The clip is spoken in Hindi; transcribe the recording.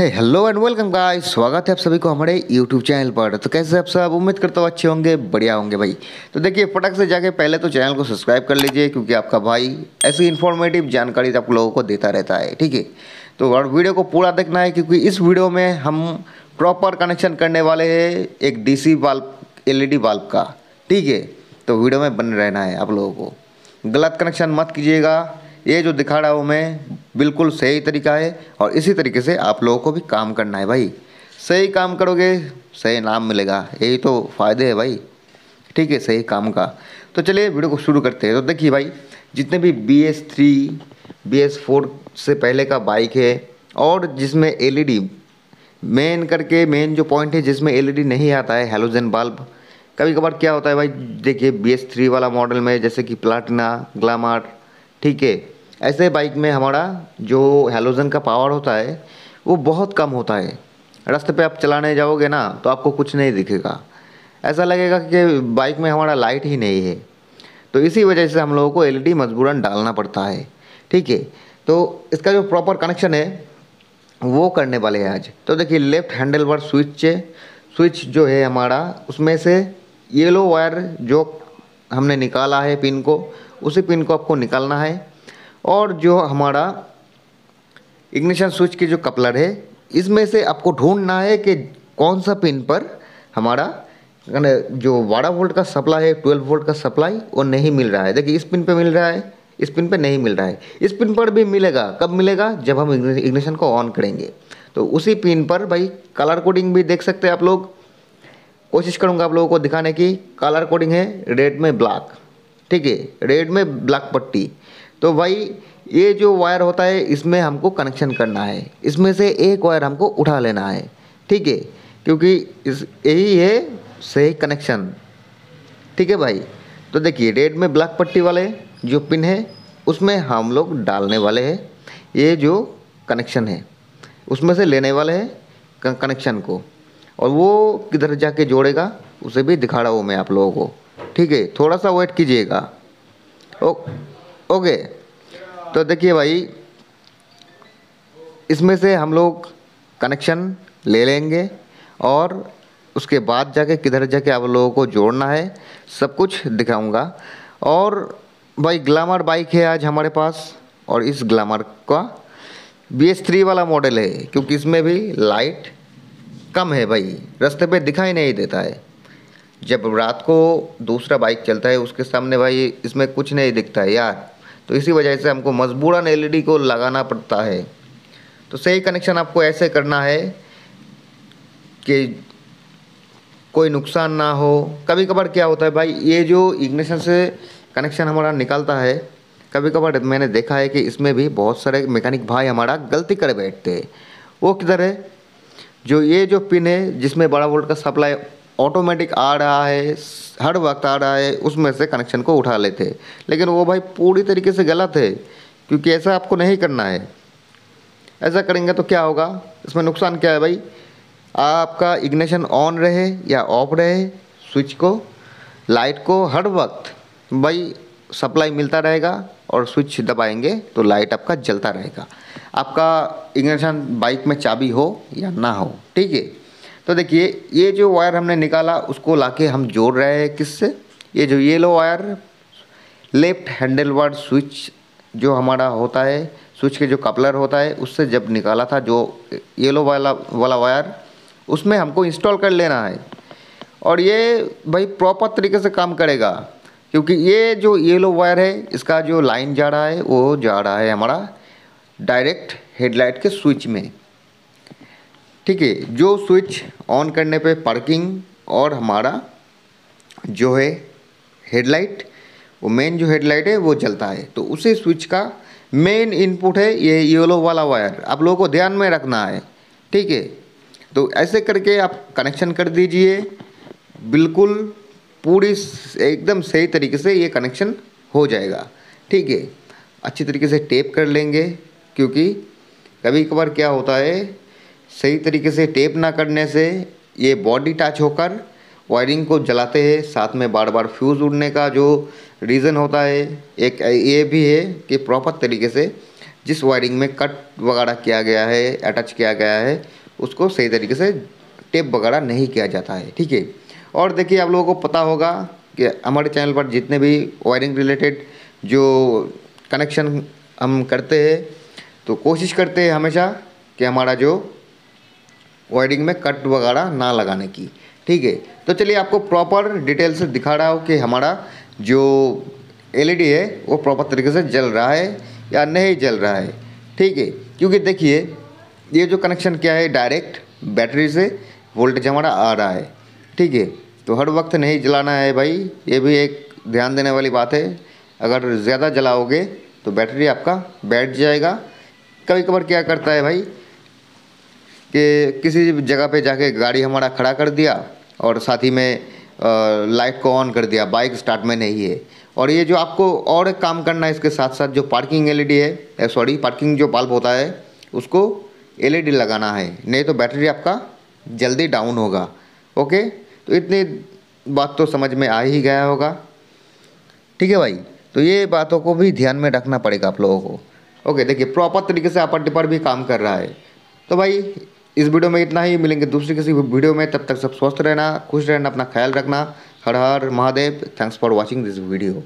Hey hello and welcome guys स्वागत है आप सभी को हमारे यूट्यूब चैनल पर। तो कैसे आप सब? उम्मीद करता हूँ अच्छे होंगे, बढ़िया होंगे भाई। तो देखिए, फटक से जाके पहले तो चैनल को सब्सक्राइब कर लीजिए, क्योंकि आपका भाई ऐसी इन्फॉर्मेटिव जानकारी आप लोगों को देता रहता है, ठीक है? तो और वीडियो को पूरा देखना है, क्योंकि इस वीडियो में हम प्रॉपर कनेक्शन करने वाले हैं एक डी बाल्ब एल बल्ब का, ठीक है? तो वीडियो में बने रहना है आप लोगों को। गलत कनेक्शन मत कीजिएगा। ये जो दिखा रहा हूँ मैं बिल्कुल सही तरीका है और इसी तरीके से आप लोगों को भी काम करना है भाई। सही काम करोगे, सही नाम मिलेगा। यही तो फ़ायदे है भाई। ठीक है, सही काम का। तो चलिए वीडियो को शुरू करते हैं। तो देखिए भाई, जितने भी B S three B S four से पहले का बाइक है और जिसमें एलईडी मेन करके मेन जो पॉइंट है जिसमें एलईडी नहीं आता है हेलोजन बल्ब कभी कभार क्या होता है भाई, देखिए बी एस थ्री वाला मॉडल में जैसे कि प्लाटिना ग्लामार ठीक है ऐसे बाइक में हमारा जो हेलोजन का पावर होता है, वो बहुत कम होता है। रास्ते पे आप चलाने जाओगे ना तो आपको कुछ नहीं दिखेगा। ऐसा लगेगा कि बाइक में हमारा लाइट ही नहीं है। तो इसी वजह से हम लोगों को एलईडी मजबूरन डालना पड़ता है। ठीक है? तो इसका जो प्रॉपर कनेक्शन है, वो करने वाले हैं आज। तो देखिए लेफ़्ट हैंडल पर स्विच है। स्विच जो है हमारा, उसमें से येलो वायर जो हमने निकाला है पिन को, उसी पिन को आपको निकालना है। और जो हमारा इग्निशन स्विच की जो कपलर है, इसमें से आपको ढूंढना है कि कौन सा पिन पर हमारा जो बारह वोल्ट का सप्लाई है, ट्वेल्व वोल्ट का सप्लाई, वो नहीं मिल रहा है। देखिए, इस पिन पे मिल रहा है, इस पिन पे नहीं मिल रहा है। इस पिन पर भी मिलेगा। कब मिलेगा? जब हम इग्निशन को ऑन करेंगे। तो उसी पिन पर, भाई, कलर कोडिंग भी देख सकते हैं आप लोग। कोशिश करूँगा आप लोगों को दिखाने की। कलर कोडिंग है रेड में ब्लैक। ठीक है, रेड में ब्लैक पट्टी। तो भाई, ये जो वायर होता है, इसमें हमको कनेक्शन करना है। इसमें से एक वायर हमको उठा लेना है। ठीक है? क्योंकि इस, यही है सही कनेक्शन ठीक है भाई? तो देखिए रेड में ब्लैक पट्टी वाले जो पिन है, उसमें हम लोग डालने वाले हैं। ये जो कनेक्शन है, उसमें से लेने वाले हैं कनेक्शन को। और वो किधर जाके जोड़ेगा, उसे भी दिखा रहा हूँ मैं आप लोगों को। ठीक है? थोड़ा सा वेट कीजिएगा। ओ ओके तो देखिए भाई, इसमें से हम लोग कनेक्शन ले लेंगे और उसके बाद जाके किधर जाके आप लोगों को जोड़ना है, सब कुछ दिखाऊँगा। और भाई ग्लैमर बाइक है आज हमारे पास और इस ग्लैमर का बी एस थ्री वाला मॉडल है, क्योंकि इसमें भी लाइट कम है भाई। रास्ते पे दिखाई नहीं देता है। जब रात को दूसरा बाइक चलता है, उसके सामने भाई इसमें कुछ नहीं दिखता है यार। तो इसी वजह से हमको मजबूरन एलईडी को लगाना पड़ता है। तो सही कनेक्शन आपको ऐसे करना है कि कोई नुकसान ना हो। कभी कभार क्या होता है भाई, ये जो इग्निशन से कनेक्शन हमारा निकलता है कभी कभार मैंने देखा है कि इसमें भी बहुत सारे मैकेनिक भाई हमारा गलती कर बैठते हैं। वो किधर है? जो ये जो पिन है, जिसमें बड़ा वोल्ट का सप्लाई ऑटोमेटिक आ रहा है, हर वक्त आ रहा है, उसमें से कनेक्शन को उठा लेते लेकिन वो भाई पूरी तरीके से गलत है, क्योंकि ऐसा आपको नहीं करना है। ऐसा करेंगे तो क्या होगा? इसमें नुकसान क्या है भाई? आपका इग्निशन ऑन रहे या ऑफ़ रहे स्विच को लाइट को, हर वक्त भाई सप्लाई मिलता रहेगा और स्विच दबाएँगे तो लाइट आपका जलता रहेगा। आपका इग्निशन बाइक में चाबी हो या ना हो, ठीक है? तो देखिए, ये जो वायर हमने निकाला, उसको लाके हम जोड़ रहे हैं किससे? ये जो येलो वायर लेफ़्ट हैंडल वार्ड स्विच जो हमारा होता है स्विच के जो कपलर होता है, उससे जब निकाला था, जो येलो वाला वाला वायर उसमें हमको इंस्टॉल कर लेना है। और ये भाई प्रॉपर तरीके से काम करेगा, क्योंकि ये जो येलो वायर है, इसका जो लाइन जा रहा है, वो जा रहा है हमारा डायरेक्ट हेडलाइट के स्विच में। ठीक है, जो स्विच ऑन करने पे पार्किंग और हमारा जो है हेडलाइट वो मेन जो हेडलाइट है, वो जलता है। तो उसी स्विच का मेन इनपुट है ये येलो वाला वायर आप लोगों को ध्यान में रखना है, ठीक है? तो ऐसे करके आप कनेक्शन कर दीजिए। बिल्कुल पूरी एकदम सही तरीके से ये कनेक्शन हो जाएगा, ठीक है? अच्छी तरीके से टेप कर लेंगे, क्योंकि कभी कभार क्या होता है सही तरीके से टेप ना करने से ये बॉडी टच होकर वायरिंग को जलाते हैं, साथ में बार बार फ्यूज़ उड़ने का जो रीज़न होता है, एक, ये भी है कि प्रॉपर तरीके से जिस वायरिंग में कट वगैरह किया गया है अटैच किया गया है, उसको सही तरीके से टेप वगैरह नहीं किया जाता है, ठीक है? और देखिए, आप लोगों को पता होगा कि हमारे चैनल पर जितने भी वायरिंग रिलेटेड जो कनेक्शन हम करते हैं तो कोशिश करते हैं हमेशा कि हमारा जो वायरिंग में कट वगैरह ना लगाने की, ठीक है? तो चलिए आपको प्रॉपर डिटेल से दिखा रहा हूँ कि हमारा जो एलईडी है, वो प्रॉपर तरीके से जल रहा है या नहीं जल रहा है, ठीक है? क्योंकि देखिए, ये जो कनेक्शन क्या है डायरेक्ट बैटरी से वोल्टेज हमारा आ रहा है, ठीक है? तो हर वक्त नहीं जलाना है भाई, ये भी एक ध्यान देने वाली बात है। अगर ज़्यादा जलाओगे तो बैटरी आपका बैठ जाएगा। कभी कभार क्या करता है भाई कि किसी जगह पे जाके गाड़ी हमारा खड़ा कर दिया और साथ ही में लाइट को ऑन कर दिया। बाइक स्टार्ट में नहीं है। और ये जो आपको और एक काम करना है इसके साथ साथ जो पार्किंग एलईडी है सॉरी पार्किंग जो बल्ब होता है, उसको एलईडी लगाना है। नहीं तो बैटरी आपका जल्दी डाउन होगा। ओके तो इतनी बात तो समझ में आ ही गया होगा। ठीक है भाई? तो ये बातों को भी ध्यान में रखना पड़ेगा आप लोगों को। ओके देखिए प्रॉपर तरीके से अपर टिपर भी काम कर रहा है। तो भाई इस वीडियो में इतना ही। मिलेंगे दूसरी किसी वीडियो में। तब तक सब स्वस्थ रहना, खुश रहना, अपना ख्याल रखना। हर हर Mahadev. Thanks for watching this video